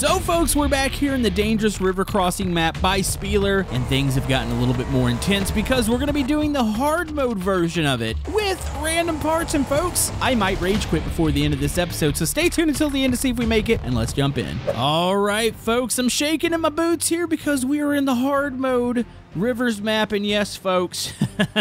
So folks, we're back here in the Dangerous River Crossing map by Spealer, and things have gotten a little bit more intense because we're going to be doing the hard mode version of it with random parts, and folks, I might rage quit before the end of this episode, so stay tuned until the end to see if we make it, and let's jump in. All right, folks, I'm shaking in my boots here because we are in the hard mode Rivers map, and yes, folks,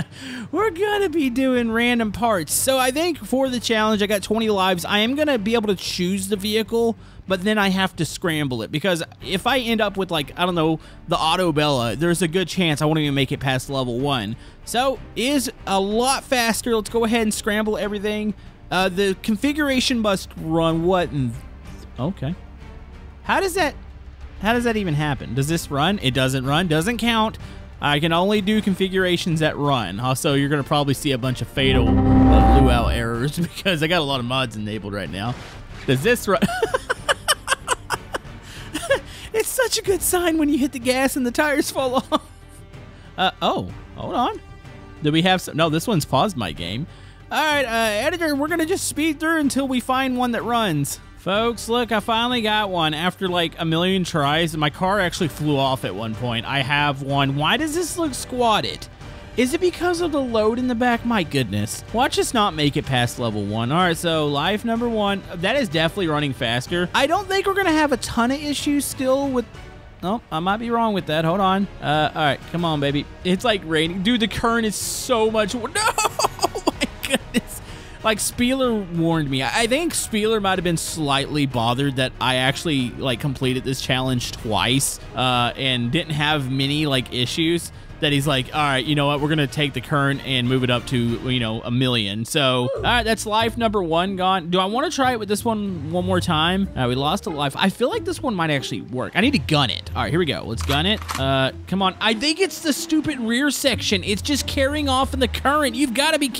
we're gonna be doing random parts. So I think for the challenge, I got 20 lives. I am gonna be able to choose the vehicle, but then I have to scramble it because if I end up with like I don't know the Autobello, there's a good chance I won't even make it past level one. So is a lot faster. Let's go ahead and scramble everything. Uh, the configuration must run what? Okay, how does that? How does that even happen? Does this run? It doesn't run. Doesn't count. I can only do configurations that run. Also, you're going to probably see a bunch of fatal uh, Lua errors because I got a lot of mods enabled right now. Does this run? it's such a good sign when you hit the gas and the tires fall off. Uh, oh, hold on. Do we have some? No, this one's paused my game. All right, uh, editor, we're going to just speed through until we find one that runs. Folks, look, I finally got one after like a million tries. My car actually flew off at one point. I have one. Why does this look squatted? Is it because of the load in the back? My goodness. Watch us not make it past level one. All right, so life number one. That is definitely running faster. I don't think we're going to have a ton of issues still with... Oh, I might be wrong with that. Hold on. Uh, all right, come on, baby. It's like raining. Dude, the current is so much... No! Oh, my goodness like Spealer warned me. I think Spealer might have been slightly bothered that I actually like completed this challenge twice uh, and didn't have many like issues. That he's like, all right, you know what? We're gonna take the current and move it up to you know a million. So, all right, that's life number one gone. Do I want to try it with this one one more time? Uh, we lost a life. I feel like this one might actually work. I need to gun it. All right, here we go. Let's gun it. Uh, come on. I think it's the stupid rear section. It's just carrying off in the current. You've got to be.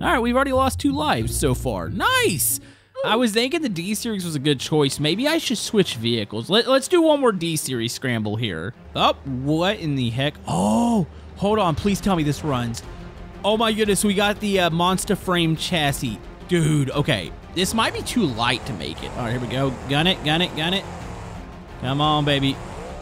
All right, we've already lost two lives so far. Nice! I was thinking the D-Series was a good choice. Maybe I should switch vehicles. Let, us do one more D-Series scramble here. Oh, what in the heck? Oh, hold on. Please tell me this runs. Oh my goodness, we got the uh, monster frame chassis. Dude, okay. This might be too light to make it. All right, here we go. Gun it, gun it, gun it. Come on, baby.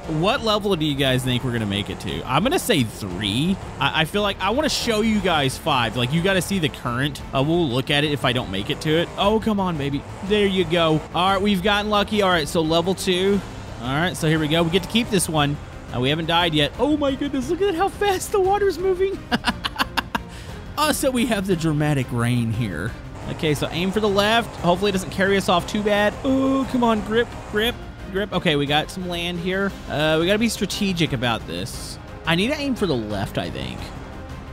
What level do you guys think we're going to make it to? I'm going to say three. I, I, feel like I want to show you guys five. Like, you got to see the current. Uh, we'll look at it if I don't make it to it. Oh, come on, baby. There you go. All right, we've gotten lucky. All right, so level two. All right, so here we go. We get to keep this one. Uh, we haven't died yet. Oh, my goodness. Look at how fast the water's moving. also, we have the dramatic rain here. Okay, so aim for the left. Hopefully it doesn't carry us off too bad. Oh, come on, grip, grip grip. Okay, we got some land here. Uh, we got to be strategic about this. I need to aim for the left, I think.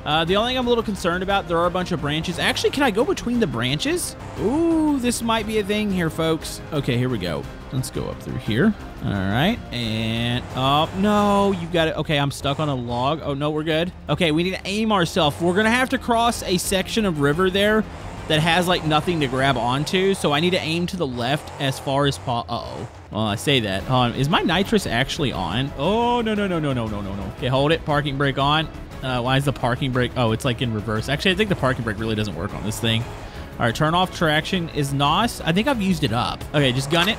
Uh, the only thing I'm a little concerned about, there are a bunch of branches. Actually, can I go between the branches? Ooh, this might be a thing here, folks. Okay, here we go. Let's go up through here. All right, and oh no, you got it. Okay, I'm stuck on a log. Oh no, we're good. Okay, we need to aim ourselves. We're gonna have to cross a section of river there that has like nothing to grab onto, so I need to aim to the left as far as po- Uh-oh. Well, I say that. On. Is my nitrous actually on? Oh, no, no, no, no, no, no, no, no. Okay, hold it. Parking brake on. Uh, why is the parking brake? Oh, it's like in reverse. Actually, I think the parking brake really doesn't work on this thing. All right, turn off traction. Is NOS? I think I've used it up. Okay, just gun it.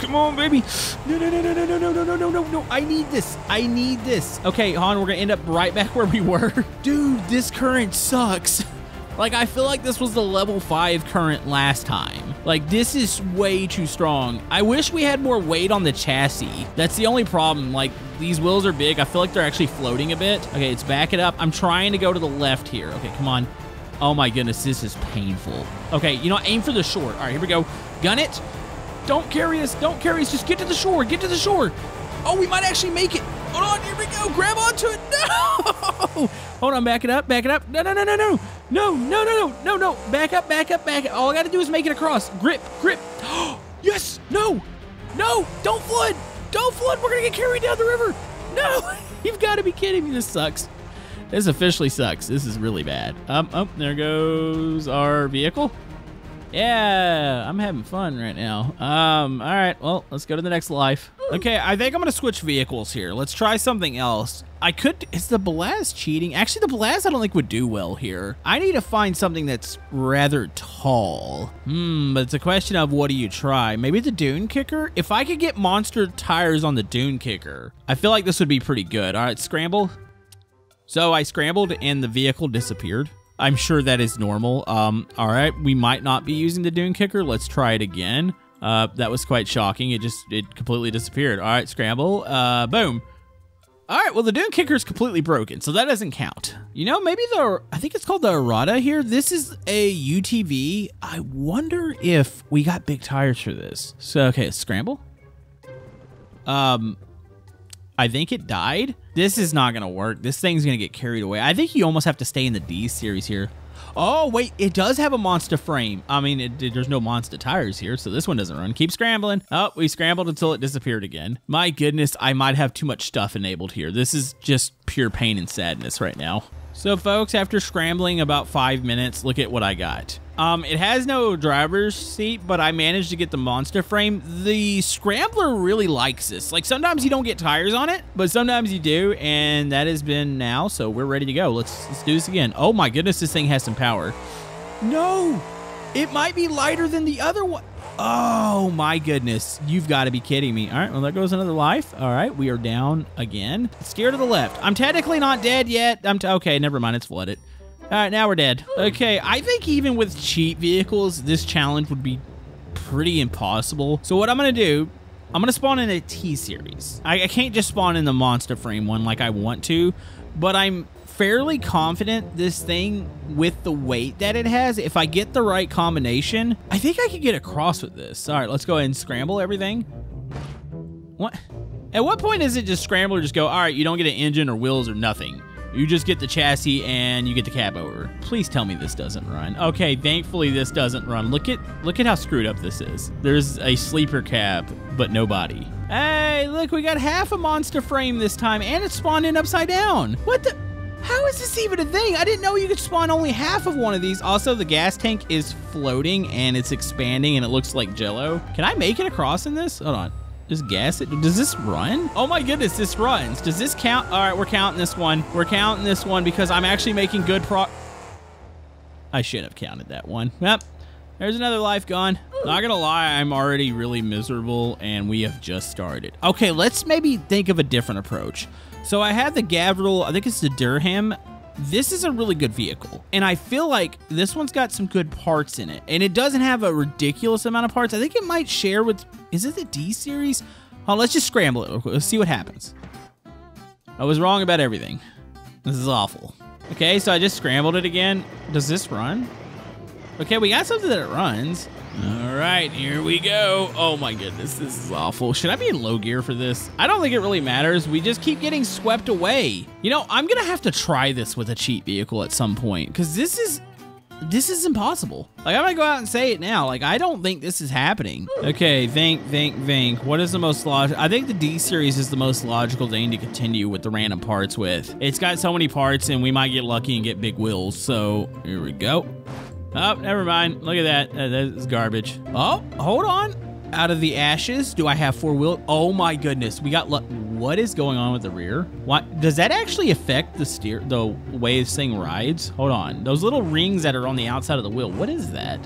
Come on, baby. No, no, no, no, no, no, no, no, no, no, no, no. I need this. I need this. Okay, Han, we're going to end up right back where we were. Dude, this current sucks. Like, I feel like this was the level 5 current last time. Like, this is way too strong. I wish we had more weight on the chassis. That's the only problem. Like, these wheels are big. I feel like they're actually floating a bit. Okay, let's back it up. I'm trying to go to the left here. Okay, come on. Oh my goodness, this is painful. Okay, you know, aim for the shore. All right, here we go. Gun it. Don't carry us. Don't carry us. Just get to the shore. Get to the shore. Oh, we might actually make it. Hold on. Here we go. Grab onto it. No. Hold on. Back it up. Back it up. No, no, no, no, no. No, no, no, no, no, no. Back up, back up, back up. All I got to do is make it across. Grip, grip. yes. No. No. Don't flood. Don't flood. We're to get carried down the river. No. You've got to be kidding me. This sucks. This officially sucks. This is really bad. Um, oh, there goes our vehicle. Yeah, I'm having fun right now. Um, all right, well, let's go to the next life. Okay, I think I'm gonna switch vehicles here. Let's try something else. I could. Is the Blast cheating? Actually, the Blast I don't think would do well here. I need to find something that's rather tall. Hmm, but it's a question of what do you try? Maybe the Dune Kicker? If I could get monster tires on the Dune Kicker, I feel like this would be pretty good. All right, scramble. So I scrambled and the vehicle disappeared. I'm sure that is normal. Um, all right, we might not be using the Dune Kicker. Let's try it again. Uh, that was quite shocking. It just, it completely disappeared. All right, scramble. Uh, boom. All right, well, the Dune Kicker is completely broken, so that doesn't count. You know, maybe the, I think it's called the Arata here. This is a UTV. I wonder if we got big tires for this. So, okay, scramble. Um, I think it died. This is not going to work. This thing's going to get carried away. I think you almost have to stay in the D series here. Oh, wait, it does have a monster frame. I mean, it, it, there's no monster tires here, so this one doesn't run. Keep scrambling. Oh, we scrambled until it disappeared again. My goodness, I might have too much stuff enabled here. This is just pure pain and sadness right now. So, folks, after scrambling about five minutes, look at what I got. Um, it has no driver's seat, but I managed to get the monster frame. The Scrambler really likes this. Like, sometimes you don't get tires on it, but sometimes you do, and that has been now, so we're ready to go. Let's, let's do this again. Oh my goodness, this thing has some power. No! It might be lighter than the other one. Oh my goodness. You've got to be kidding me. All right, well, there goes another life. All right, we are down again. Scared to the left. I'm technically not dead yet. I'm okay, never mind. It's flooded. All right, now we're dead. Okay, I think even with cheat vehicles, this challenge would be pretty impossible. So what I'm going to do, I'm going to spawn in a T-Series. I, I can't just spawn in the monster frame one like I want to, but I'm fairly confident this thing with the weight that it has, if I get the right combination, I think I could get across with this. All right, let's go ahead and scramble everything. What? At what point is it just scramble or just go, all right, you don't get an engine or wheels or nothing? You just get the chassis and you get the cab over. Please tell me this doesn't run. Okay, thankfully this doesn't run. Look at look at how screwed up this is. There's a sleeper cab, but no body. Hey, look, we got half a monster frame this time, and it's spawned in upside down. What the? How is this even a thing? I didn't know you could spawn only half of one of these. Also, the gas tank is floating and it's expanding and it looks like jello. Can I make it across in this? Hold on. Just gas it. Does this run? Oh my goodness, this runs. Does this count? All right, we're counting this one. We're counting this one because I'm actually making good pro... I should have counted that one. Yep. There's another life gone. Not gonna lie, I'm already really miserable and we have just started. Okay, let's maybe think of a different approach. So I have the Gavril, I think it's the Durham. This is a really good vehicle. And I feel like this one's got some good parts in it. And it doesn't have a ridiculous amount of parts. I think it might share with is it the D series? Oh, let's just scramble it. Let's see what happens. I was wrong about everything. This is awful. Okay, so I just scrambled it again. Does this run? Okay, we got something that runs. All right, here we go. Oh my goodness, this is awful. Should I be in low gear for this? I don't think it really matters. We just keep getting swept away. You know, I'm gonna have to try this with a cheat vehicle at some point because this is this is impossible. Like, I'm gonna go out and say it now. Like, I don't think this is happening. Okay, think, think, think. What is the most logical? I think the D series is the most logical thing to continue with the random parts with. It's got so many parts, and we might get lucky and get big wheels. So, here we go. Oh, never mind. Look at that. Uh, that is garbage. Oh, hold on. Out of the ashes, do I have four wheel? Oh my goodness, we got. What is going on with the rear? What does that actually affect the steer, the way this thing rides? Hold on, those little rings that are on the outside of the wheel. What is that?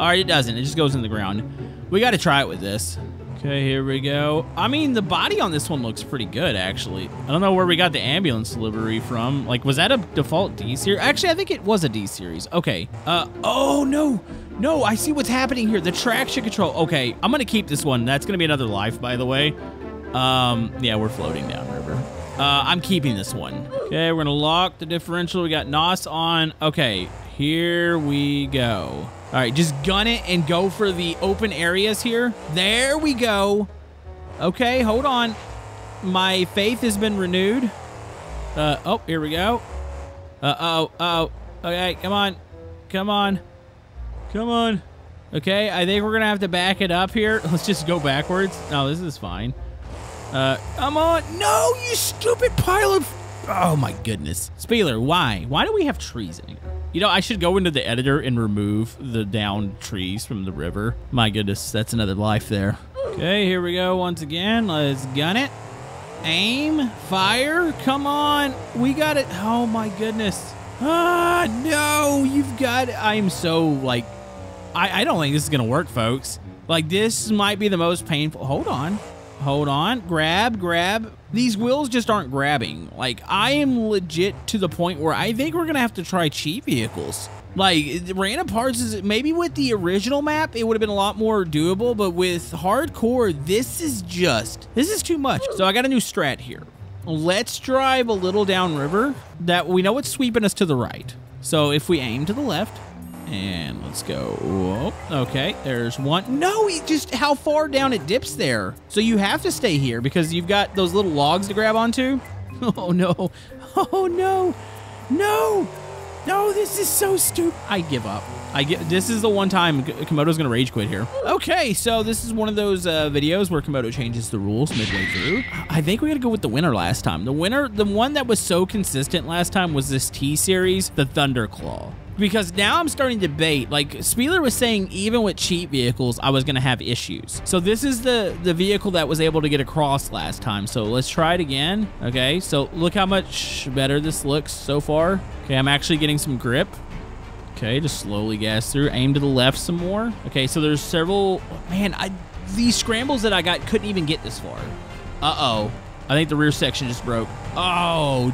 All right, it doesn't. It just goes in the ground. We got to try it with this. Okay, here we go. I mean, the body on this one looks pretty good, actually. I don't know where we got the ambulance livery from. Like, was that a default D series? Actually, I think it was a D series. Okay. Uh, oh, no. No, I see what's happening here. The traction control. Okay, I'm going to keep this one. That's going to be another life, by the way. Um, yeah, we're floating downriver. Uh, I'm keeping this one. Okay, we're going to lock the differential. We got NOS on. Okay, here we go. All right, just gun it and go for the open areas here. There we go. Okay, hold on. My faith has been renewed. Uh, oh, here we go. Uh-oh, uh oh. Okay, come on. Come on. Come on. Okay, I think we're going to have to back it up here. Let's just go backwards. No, this is fine. Uh, come on. No, you stupid pile of... Oh, my goodness. Spealer, why? Why do we have trees in here? You know, I should go into the editor and remove the downed trees from the river. My goodness, that's another life there. Okay, here we go once again. Let's gun it. Aim, fire, come on. We got it. Oh my goodness. Ah, no, you've got it. I am so like, I, I don't think this is going to work, folks. Like, this might be the most painful. Hold on. Hold on. Grab, grab. These wheels just aren't grabbing. Like, I am legit to the point where I think we're going to have to try cheap vehicles. Like, random parts is maybe with the original map, it would have been a lot more doable, but with hardcore, this is just, this is too much. So I got a new strat here. Let's drive a little downriver that we know it's sweeping us to the right. So if we aim to the left, and let's go. Whoa. Okay, there's one. No, just how far down it dips there. So you have to stay here because you've got those little logs to grab onto. Oh no. Oh no. No. No, this is so stupid. I give up. I get this is the one time Camodo's gonna rage quit here. Okay, so this is one of those uh, videos where Camodo changes the rules midway through. I think we gotta go with the winner last time. The winner, the one that was so consistent last time was this T series, the Thunderclaw because now I'm starting to debate. Like Spealer was saying, even with cheap vehicles, I was going to have issues. So this is the the vehicle that was able to get across last time. So let's try it again. Okay, so look how much better this looks so far. Okay, I'm actually getting some grip. Okay, just slowly gas through. Aim to the left some more. Okay, so there's several... Man, I these scrambles that I got couldn't even get this far. Uh-oh. I think the rear section just broke. Oh,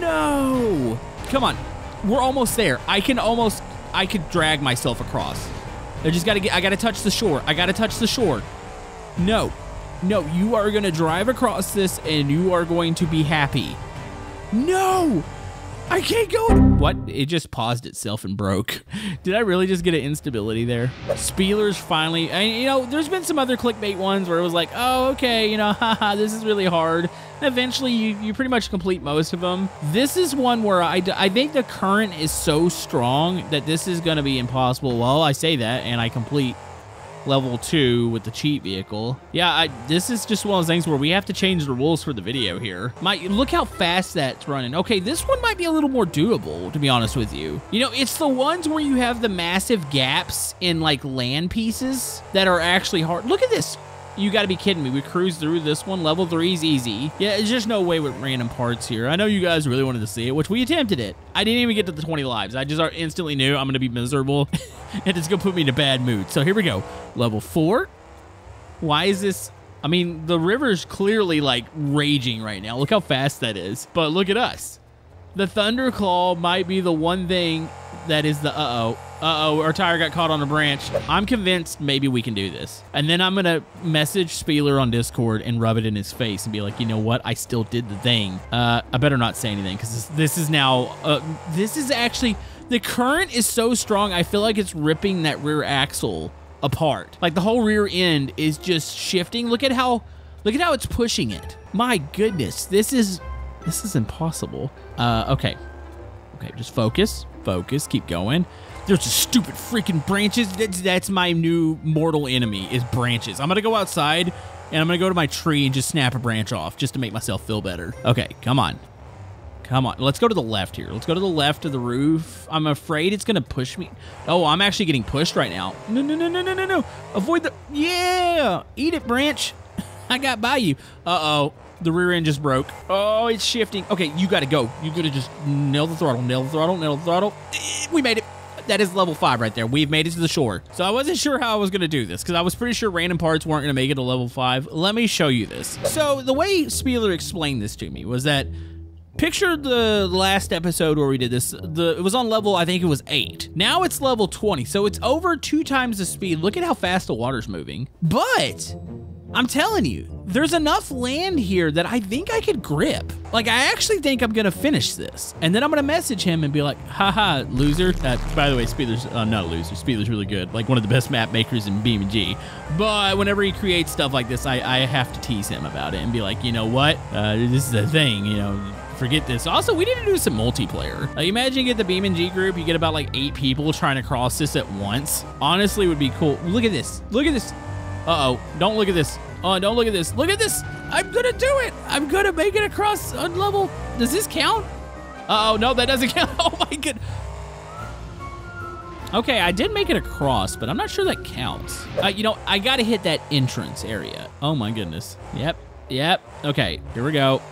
no. Come on. We're almost there. I can almost... I could drag myself across. I just got to get... I got to touch the shore. I got to touch the shore. No. No, you are to drive across this and you are going to be happy. No! I can't go. What? It just paused itself and broke. Did I really just get an instability there? Spealers finally, and you know, there's been some other clickbait ones where it was like, oh, okay, you know, haha, this is really hard. Eventually, you, you pretty much complete most of them. This is one where I, I think the current is so strong that this is going to be impossible. Well, I say that, and I complete level two with the cheat vehicle. Yeah, I, this is just one of those things where we have to change the rules for the video here. My, look how fast that's running. Okay, this one might be a little more doable, to be honest with you. You know, it's the ones where you have the massive gaps in like land pieces that are actually hard. Look at this. You got to be kidding me. We cruised through this one. Level 3 is easy. Yeah, it's just no way with random parts here. I know you guys really wanted to see it, which we attempted it. I didn't even get to the 20 lives. I just instantly knew I'm to be miserable, and it's to put me in a bad mood. So here we go. Level 4. Why is this... I mean, the river's clearly, like, raging right now. Look how fast that is. But look at us. The Thunderclaw might be the one thing that is the uh-oh. Uh-oh, our tire got caught on a branch. I'm convinced maybe we can do this. And then I'm going to message Spealer on Discord and rub it in his face and be like, you know what? I still did the thing. Uh, I better not say anything because this, this, is now... Uh, this is actually... The current is so strong, I feel like it's ripping that rear axle apart. Like the whole rear end is just shifting. Look at how... Look at how it's pushing it. My goodness, this is... This is impossible. Uh, okay. Okay, just focus. Focus. Keep going. There's just stupid freaking branches. That's, that's my new mortal enemy is branches. I'm to go outside and I'm to go to my tree and just snap a branch off just to make myself feel better. Okay, come on. Come on. Let's go to the left here. Let's go to the left of the roof. I'm afraid it's to push me. Oh, I'm actually getting pushed right now. No, no, no, no, no, no, no. Avoid the... Yeah! Eat it, branch. I got by you. Uh-oh. The rear end just broke. Oh, it's shifting. Okay, you got to go. You got to just nail the throttle, nail the throttle, nail the throttle. Eh, we made it. That is level 5 right there. We've made it to the shore. So I wasn't sure how I was going to do this because I was pretty sure random parts weren't going to make it to level 5. Let me show you this. So the way Spealer explained this to me was that Picture the last episode where we did this. The it was on level, I think it was eight. Now it's level 20, so it's over two times the speed. Look at how fast the water's moving. But I'm telling you, there's enough land here that I think I could grip. Like, I actually think I'm gonna finish this. And then I'm gonna message him and be like, haha, loser. Uh, by the way, Spealer's uh, not a loser. Spealer's really good. Like, one of the best map makers in BeamNG. But whenever he creates stuff like this, I, I have to tease him about it and be like, you know what? Uh, this is a thing, you know forget this. Also, we need to do some multiplayer. Like, imagine you get the BeamNG group, you get about like eight people trying to cross this at once. Honestly, would be cool. Look at this. Look at this. Uh-oh. Don't look at this. Oh, don't look at this. Look at this. I'm going to do it. I'm going to make it across on level. Does this count? Uh oh no, that doesn't count. Oh, my God. Okay, I did make it across, but I'm not sure that counts. Uh, you know, I gotta hit that entrance area. Oh my goodness. Yep, yep. Okay, here we go.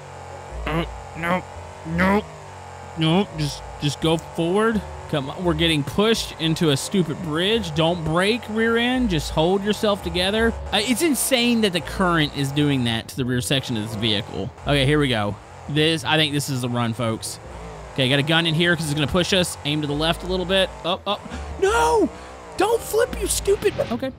Uh, no, no, no. Just, just go forward. Come on, we're getting pushed into a stupid bridge. Don't break rear end. Just hold yourself together. Uh, it's insane that the current is doing that to the rear section of this vehicle. Okay, here we go. This, I think this is the run, folks. Okay, got a gun in here because it's going to push us. Aim to the left a little bit. Up, up. No! Don't flip, you stupid. Okay.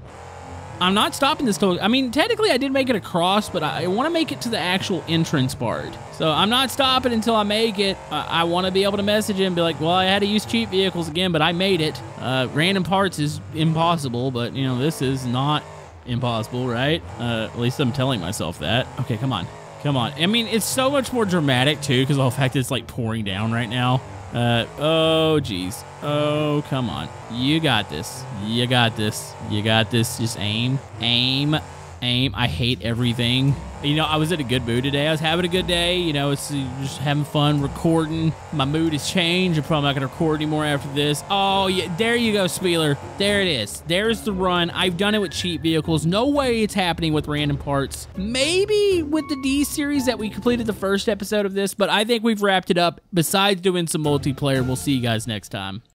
I'm not stopping this till, I mean, technically I did make it across, but I want to make it to the actual entrance part. So I'm not stopping until I make it. I want to be able to message him and be like, well, I had to use cheap vehicles again, but I made it. Uh, random parts is impossible, but, you know, this is not impossible, right? Uh, at least I'm telling myself that. Okay, come on. Come on. I mean, it's so much more dramatic, too, because of the fact that it's, like, pouring down right now. Uh, oh, jeez. Oh, come on. You got this. You got this. You got this. Just aim. Aim. Aim. I hate everything. You know, I was in a good mood today. I was having a good day. You know, it's just having fun recording. My mood has changed. I'm probably not going to record anymore after this. Oh, yeah. There you go, Spealer. There it is. There's the run. I've done it with cheap vehicles. No way it's happening with random parts. Maybe with the D series that we completed the first episode of this, but I think we've wrapped it up. Besides doing some multiplayer, we'll see you guys next time.